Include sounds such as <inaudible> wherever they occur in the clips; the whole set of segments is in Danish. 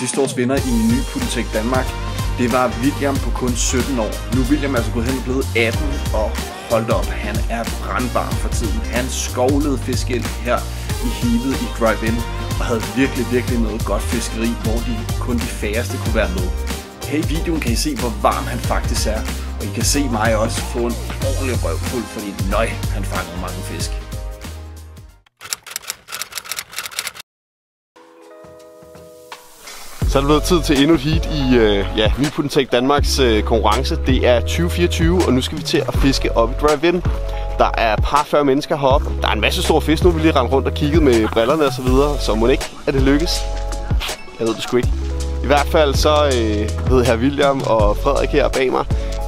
Sidste års vinder i Ny Politik Danmark, det var William på kun 17 år. Nu er William altså gået hen og blevet 18, og holdt op, han er brandvarm for tiden. Han skovlede fiskel her i hivet i Drive-In, og havde virkelig, virkelig noget godt fiskeri, hvor de, kun de færreste kunne være med. Her i videoen kan I se, hvor varm han faktisk er, og I kan se mig også få en ordentlig røvfuld, fordi nøj, han fanger mange fisk. Så er det blevet tid til endnu et heat i øh, ja, Nypotentek Danmarks øh, konkurrence. Det er 2024, og nu skal vi til at fiske op i Drive-In. Der er et par 40 mennesker heroppe. Der er en masse store fisk nu. Vi lige rendt rundt og kigget med brillerne og så videre. Så må det ikke, at det lykkes. Jeg ved det sgu ikke. I hvert fald så øh, ved her William og Frederik her bag mig,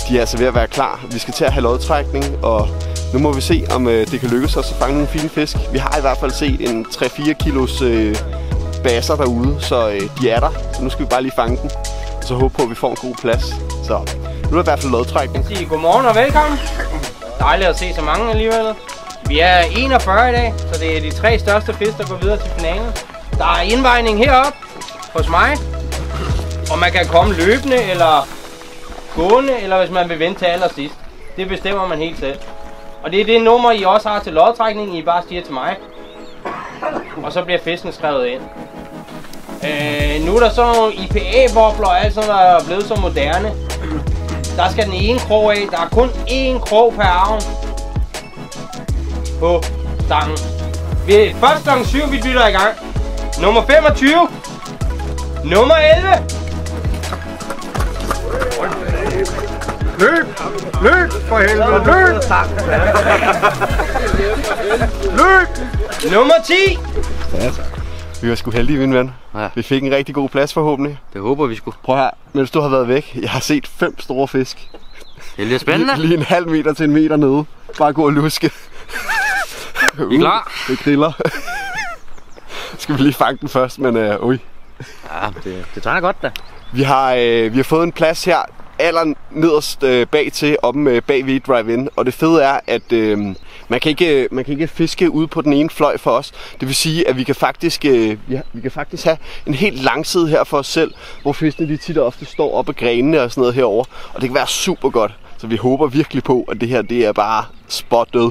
de er altså ved at være klar. Vi skal til at have lodtrækning, og nu må vi se, om øh, det kan lykkes os at fange nogle fine fisk. Vi har i hvert fald set en 3-4 kilos øh, basser derude, så øh, de er der. Så nu skal vi bare lige fange dem, og så håbe på, at vi får en god plads. Så nu er det i hvert fald lodtrækning. Sige godmorgen og velkommen. Dejligt at se så mange alligevel. Vi er 41 i dag, så det er de tre største fisk, der går videre til finalen. Der er indvejning herop hos mig. Og man kan komme løbende eller gående, eller hvis man vil vente til allersidst. Det bestemmer man helt selv. Og det er det nummer, I også har til lodtrækningen, I bare siger til mig. Og så bliver fisken skrevet ind. Øh, nu er der så nogle IPA-bobler og alt sådan, der er blevet så moderne. Der skal den ene krog af. Der er kun én krog per arm på stangen. Vi er først kl. 7, vi bytter i gang. Nummer 25. Nummer 11. Løb! Løb for helvede! Løb! Løb! Nummer 10. Vi var sgu heldige, min ven. Ja. Vi fik en rigtig god plads forhåbentlig. Det håber vi sgu. Prøv her, mens du har været væk, jeg har set fem store fisk. Det bliver spændende. Lige, lige en halv meter til en meter nede. Bare gå og luske. Vi er klar. Det griller. Skal vi lige fange den først, men øh, ui. Ja, det, det tegner godt da. Vi har, øh, vi har fået en plads her aller nederst øh, bag til, oppe øh, bag ved Drive-In. Og det fede er, at øh, man, kan ikke, øh, man kan ikke fiske ude på den ene fløj for os. Det vil sige, at vi kan faktisk, øh, vi, vi kan faktisk have en helt lang side her for os selv, hvor fiskene de tit og ofte står op ad grenene og sådan noget herover. Og det kan være super godt. Så vi håber virkelig på, at det her det er bare spot død.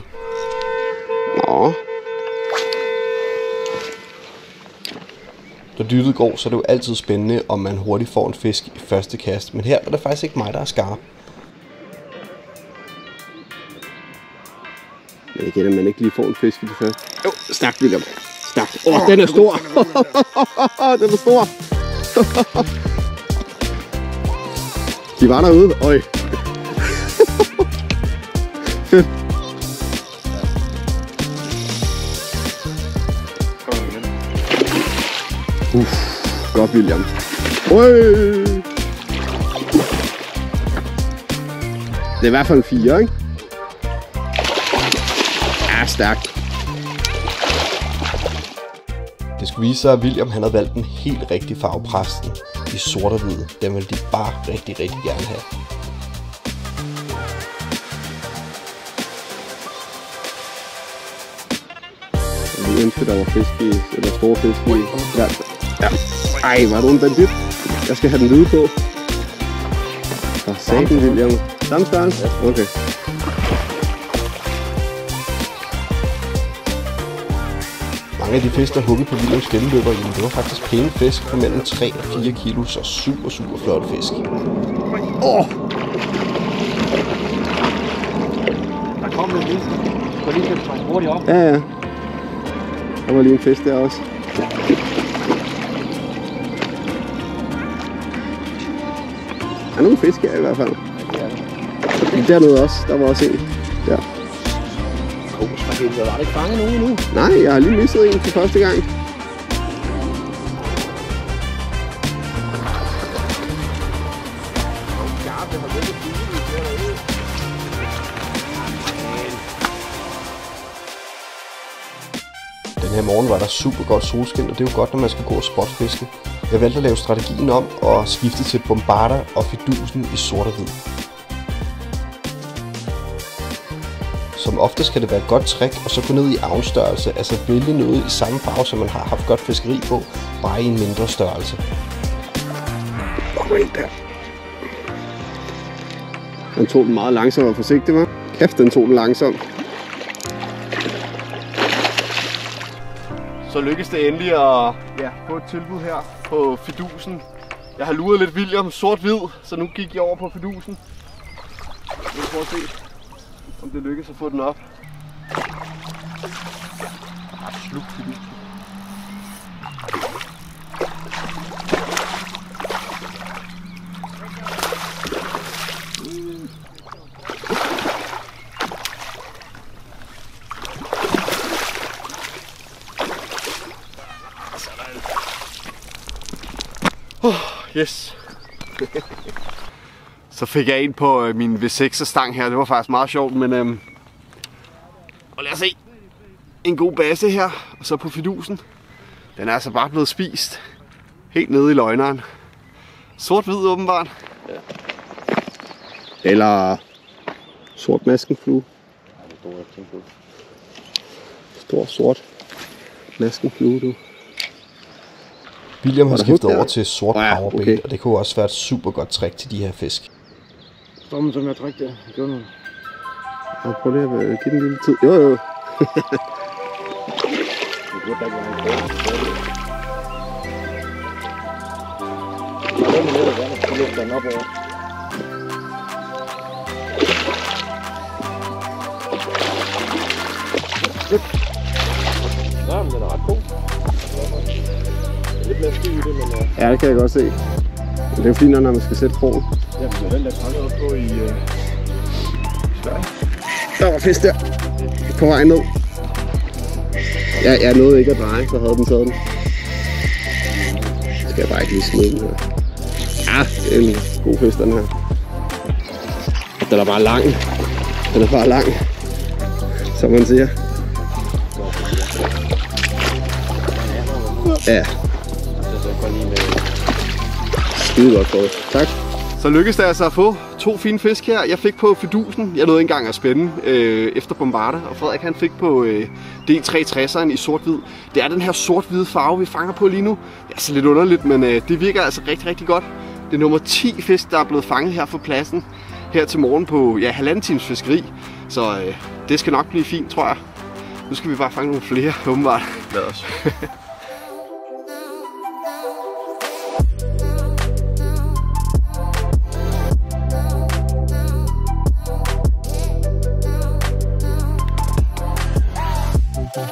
Nå. Når dybet går, så er det jo altid spændende, om man hurtigt får en fisk i første kast. Men her er det faktisk ikke mig, der er skarp. Men igen, at man ikke lige får en fisk i det første. Jo, snak, William. Snak. Åh, oh, den er stor. <laughs> den er stor. De var derude. Øj. Fedt. <laughs> Uff, godt William. Øj. Det er i hvert fald en fire, ikke? Ja, stærkt. Det skulle vise sig, at William han havde valgt en helt rigtig farvepræsten i sort og hvid. Den ville de bare rigtig, rigtig gerne have. Vi ønsker, der var fisk i, eller store fisk i. Ja. Ja. Ej, var du en bandit? Jeg skal have den hvide på. Så sagde den, William. Samme størrelse? Okay. Mange af de fisk, der huggede på Williams gennemløber, jamen, det var faktisk pæne fisk på mellem 3 og 4 kilo, så super, super flotte fisk. Åh! Oh! Der kom lidt fisk. Så lige hurtigt op. Ja, ja. Der var lige en fisk der også. Der er nogle fisk her i hvert fald. Dernede også. Der var også en. Ja. Oh, var der ikke fanget nogen endnu? Nej, jeg har lige misset en for første gang. Den her morgen var der super godt solskin, og det er jo godt, når man skal gå og spotfiske. Jeg valgte at lave strategien om og skifte til bombarder og fidusen i sort og hvid. Som oftest kan det være et godt trick, og så gå ned i avnstørrelse, altså vælge noget i samme farve, som man har haft godt fiskeri på, bare i en mindre størrelse. Hold da. Han tog den meget langsomt og forsigtigt, var. Kæft, den tog den langsomt. Så lykkedes det endelig at ja, få et tilbud her på fidusen. Jeg har luret lidt William sort-hvid, så nu gik jeg over på fidusen. Nu prøve at se, om det lykkes at få den op. Sluk fidusen. Yes. så fik jeg en på øh, min V6 stang her. Det var faktisk meget sjovt, men øhm, og lad os se. En god base her, og så på fidusen. Den er altså bare blevet spist. Helt nede i løgneren. Sort-hvid åbenbart. Ja. Eller sort maskenflue. Stor sort maskenflue, du. William har der skiftet der? over til sort powerbait, okay. og det kunne også være et super godt trick til de her fisk. Stormen, som jeg trækker det. Gjorde noget. Ja, prøv lige at øh, give den en lille tid. Jo, jo. Ja, men den er ret god. Lidt mere stiv i det, men uh, Ja, det kan jeg godt se. Men det er jo fint, når man skal sætte krogen. ja, det er den, der trækker op på i uh, Sverige. Der var fisk der. På vej ned. Jeg, jeg nåede ikke at dreje, så havde den taget den. Så skal jeg bare ikke lige smide den her. Ja, det er en god fisk, den her. Den er bare lang. Den er bare lang. Som man siger. Ja. Skide godt fået. Tak. Så lykkedes det altså at få to fine fisk her. Jeg fik på fidusen. Jeg nåede ikke engang at spænde øh, efter bombarder. Og Frederik han fik på øh, D360'eren i sort-hvid. Det er den her sort-hvide farve, vi fanger på lige nu. Det er så lidt underligt, men øh, det virker altså rigtig, rigtig godt. Det er nummer 10 fisk, der er blevet fanget her på pladsen. Her til morgen på ja, halvanden times fiskeri. Så øh, det skal nok blive fint, tror jeg. Nu skal vi bare fange nogle flere, åbenbart. Lad os. <laughs> Ej, det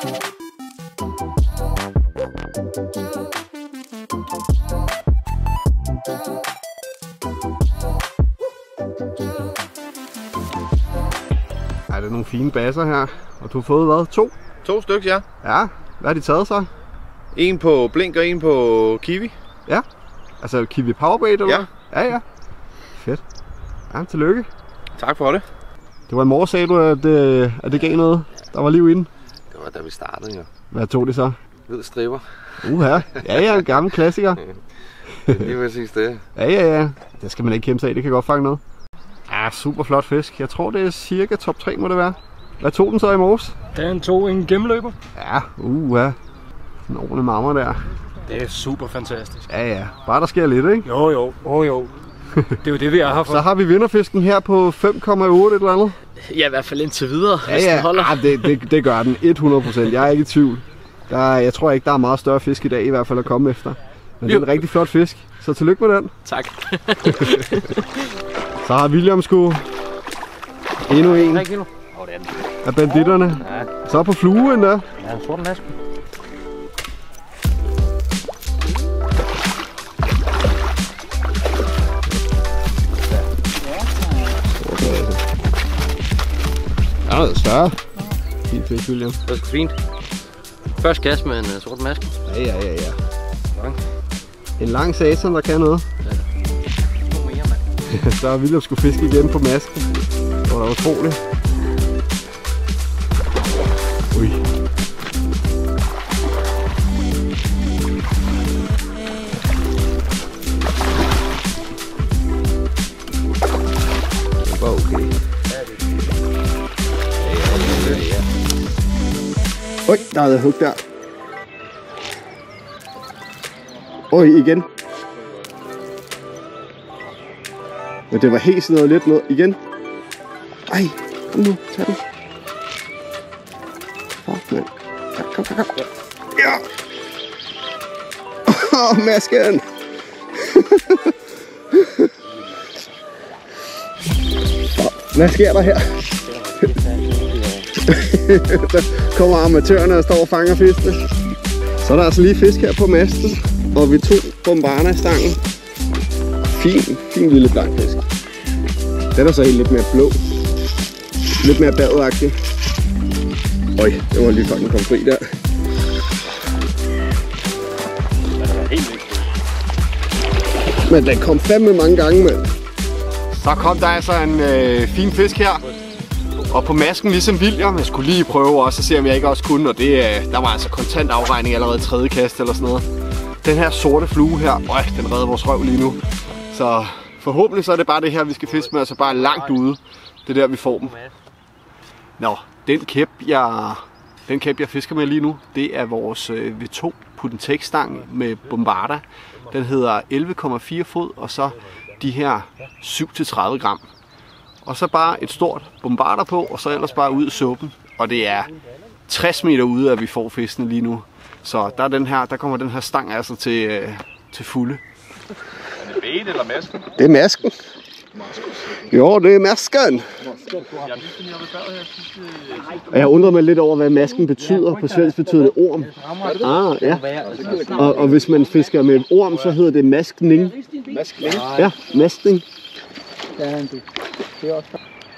er nogle fine baser her. Og du har fået hvad? To? To stykker, ja. Ja. Hvad har de taget så? En på Blink og en på Kiwi. Ja. Altså Kiwi Powerbait eller Ja. Ja, ja. Fedt. Ja, tillykke. Tak for det. Det var i morges, sagde du, at det, at det gav noget. Der var liv. Det var da vi startede, jo. Hvad tog det så? Hvid striber. Uha. Ja, ja, en gammel klassiker. <laughs> Lige præcis det. Ja, ja, ja. Det skal man ikke kæmpe sig af. Det kan godt fange noget. Ja, super flot fisk. Jeg tror, det er cirka top 3, må det være. Hvad tog den så i morges? Den tog en gennemløber. Ja, uha. En ordentlig mammer der. Det er super fantastisk. Ja, ja. Bare der sker lidt, ikke? Jo, jo. Jo, jo. <laughs> Det er jo det, vi er her for. Så har vi vinderfisken her på 5,8 et eller andet. Ja, i hvert fald indtil videre, Ja, hvis ja. den holder. Ah, det, det, det gør den 100%. Jeg er ikke i tvivl. Der, er- jeg tror ikke, der er meget større fisk i dag i hvert fald at komme efter. Men det er en rigtig flot fisk. Så tillykke med den. Tak. <laughs> Så har William sgu endnu en 3 kilo. Åh, det er den. af banditterne. Ja. Så på flue endda. Ja, en sort maske. Ja, det er større. Fint fisk, William. Det er sgu fint. Først kast med en uh, sort maske. Ja, ja, ja, ja. Lang. En lang satan, der kan noget. To mere, mand. Så har William skulle fiske igen på masken. Det var da utroligt. Ui. Oj, der er hug der. Oj, igen. Men det var helt sådan noget lidt noget igen. Ej, kom nu, tag den. Fuck, mand. Kom, kom, kom, kom. Ja. Åh, oh, masken. Hvad sker der her? Der <laughs> kommer amatørerne og står og fanger fiskene. Så er der altså lige fisk her på masten, og vi tog bombarna-stangen. Fin, fin lille blank fisk. Den er så helt lidt mere blå. Lidt mere badagtig. Øj, det var lige før den kom fri der. Men den kom fandme mange gange, mand. Så kom der altså en øh, fin fisk her. Og på masken, ligesom William, jeg skulle lige prøve også at se, om jeg ikke også kunne. Og det, øh, der var altså kontant afregning allerede tredje kast eller sådan noget. Den her sorte flue her, øj, den redder vores røv lige nu. Så forhåbentlig så er det bare det her, vi skal fiske med, altså bare langt ude. Det er der, vi får dem. Nå, den kæp, jeg, den kæp, jeg fisker med lige nu, det er vores øh, V2 Pudentex-stang med Bombarda. Den hedder 11,4 fod, og så de her 7-30 gram. Og så bare et stort bombarder på, og så ellers bare ud i suppen. Og det er 60 meter ude, at vi får fiskene lige nu. Så der, er den her, der kommer den her stang altså til, øh, til fulde. Er det bait eller masken? Det er masken. Jo, det er masken. Og jeg undrer mig lidt over, hvad masken betyder. På svensk betyder det orm. Ah, ja. Og, og hvis man fisker med orm, så hedder det maskning. Maskning? Ja, maskning.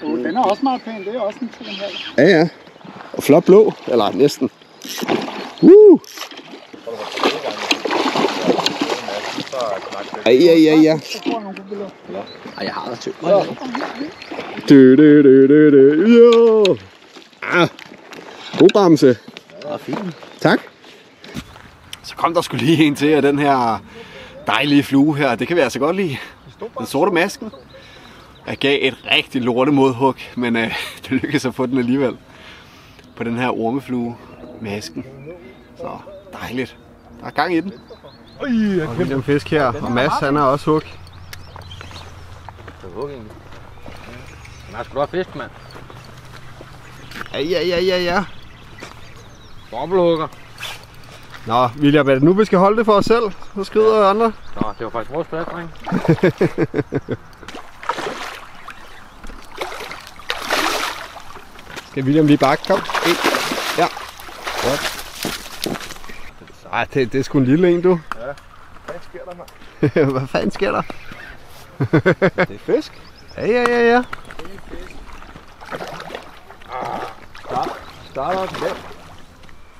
Uh, den er også meget pæn. Det er også en 10,5. Ja, ja. Og flot blå. Eller næsten. Uh! Ja, ja, ja, ja. Ej, jeg har der til. Du, du, du, du, du. Jo. Ah. God bamse. Det er fint. Tak. Så kom der skulle lige en til af den her dejlige flue her. Det kan vi altså godt lide. Den sorte masken. Jeg gav et rigtig lorte modhug, men øh, <laughs> det lykkedes at få den alligevel. På den her ormeflue. Masken. Så dejligt. Der er gang i den. Ui, og William Fisk her, og Mads han er også hug. Den har sgu da fisk, mand. Ja, ja, ja, ja, ja. Dobbelthugger. Nå, William, er det nu, vi skal holde det for os selv? Så skrider andre. Nå, det var faktisk vores plads, dreng. <laughs> Skal William lige bakke? Kom. En. Ja. Godt. Ej, det, det er sgu en lille en, du. Hvad sker der, mand? <laughs> Hvad fanden sker der? Det er fisk. Ja, ja, ja, ja. Starter også med.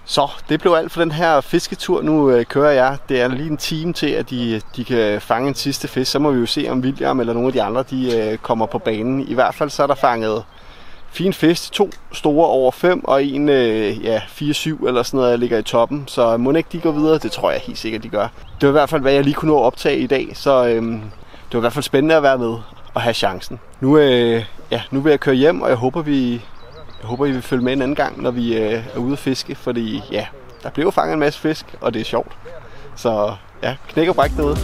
Så, det blev alt for den her fisketur. Nu øh, kører jeg. Det er lige en time til, at de, de kan fange en sidste fisk. Så må vi jo se, om William eller nogle af de andre de, øh, kommer på banen. I hvert fald så er der fanget fin fisk. To store over 5 og en øh, ja, 4-7 eller sådan noget, der ligger i toppen. Så må ikke de går videre? Det tror jeg helt sikkert, de gør. Det var i hvert fald, hvad jeg lige kunne nå at optage i dag. Så øh, det var i hvert fald spændende at være med og have chancen. Nu, øh, ja, nu vil jeg køre hjem, og jeg håber, vi, jeg håber, I vil følge med en anden gang, når vi øh, er ude at fiske, fordi ja, der blev fanget en masse fisk, og det er sjovt. Så ja, knæk og bræk derude.